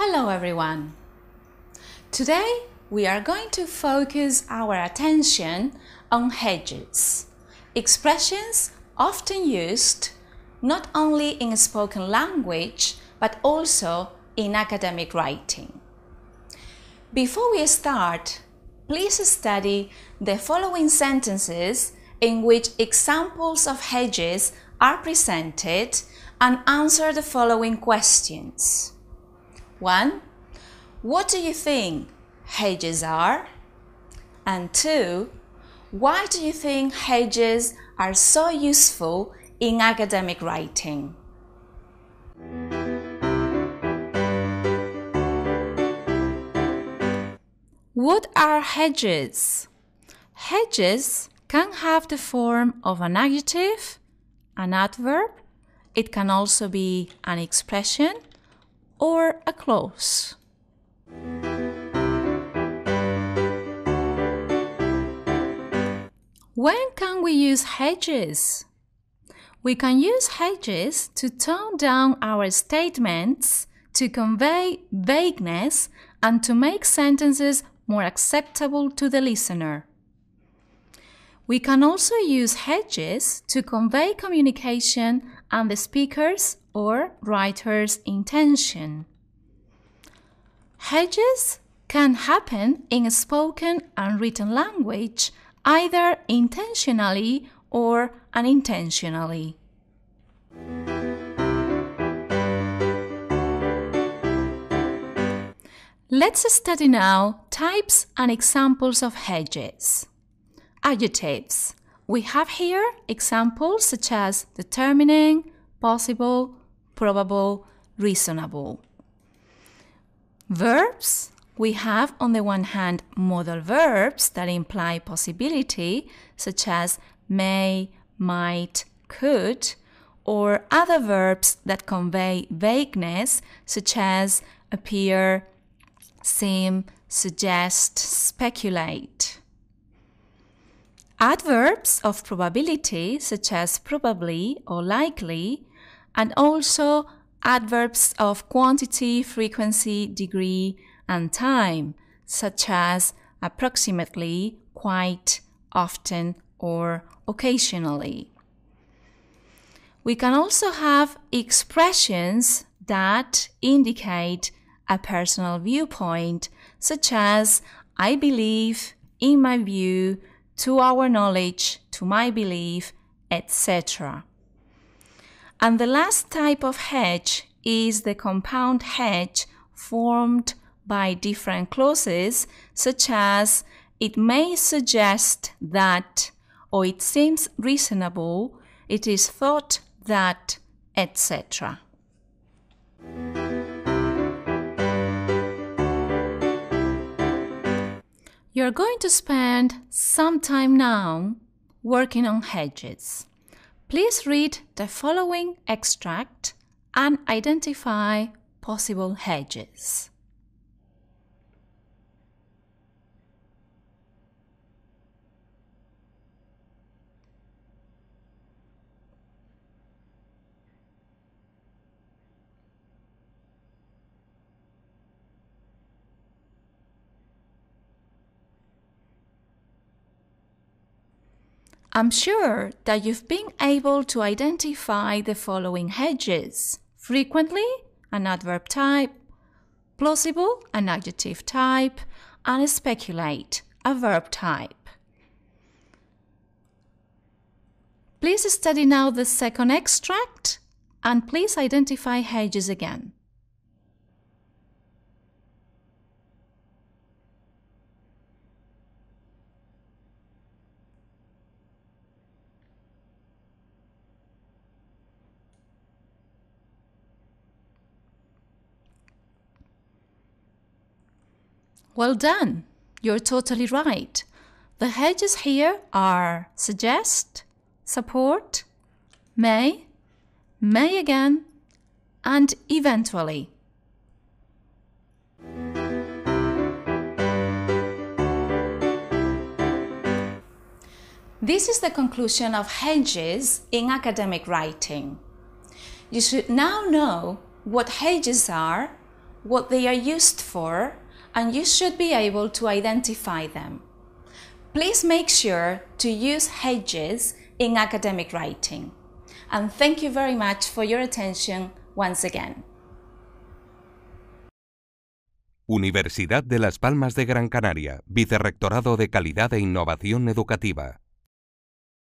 Hello everyone! Today we are going to focus our attention on hedges, expressions often used not only in spoken language but also in academic writing. Before we start, please study the following sentences in which examples of hedges are presented and answer the following questions. 1. What do you think hedges are? And 2. Why do you think hedges are so useful in academic writing? What are hedges? Hedges can have the form of an adjective, an adverb, it can also be an expression or a clause. When can we use hedges? We can use hedges to tone down our statements, to convey vagueness, and to make sentences more acceptable to the listener. We can also use hedges to convey communication and the speaker's or writer's intention. Hedges can happen in spoken and written language either intentionally or unintentionally. Let's study now types and examples of hedges. Adjectives. We have here examples such as determining, possible, probable, reasonable. Verbs. We have on the one hand modal verbs that imply possibility, such as may, might, could, or other verbs that convey vagueness, such as appear, seem, suggest, speculate. Adverbs of probability, such as probably or likely, and also adverbs of quantity, frequency, degree, and time, such as approximately, quite, often, or occasionally. We can also have expressions that indicate a personal viewpoint, such as I believe, in my view, to our knowledge, to my belief, etc. And the last type of hedge is the compound hedge formed by different clauses, such as it may suggest that, or it seems reasonable, it is thought that, etc. You're going to spend some time now working on hedges. Please read the following extract and identify possible hedges. I'm sure that you've been able to identify the following hedges. Frequently, an adverb type, plausible, an adjective type, and speculate, a verb type. Please study now the second extract and please identify hedges again. Well done. You're totally right. The hedges here are suggest, support, may, may again, and eventually. This is the conclusion of hedges in academic writing. You should now know what hedges are what they are used for, and you should be able to identify them. Please make sure to use hedges in academic writing. And thank you very much for your attention once again. Universidad de Las Palmas de Gran Canaria, Vicerrectorado de Calidad e Innovación Educativa.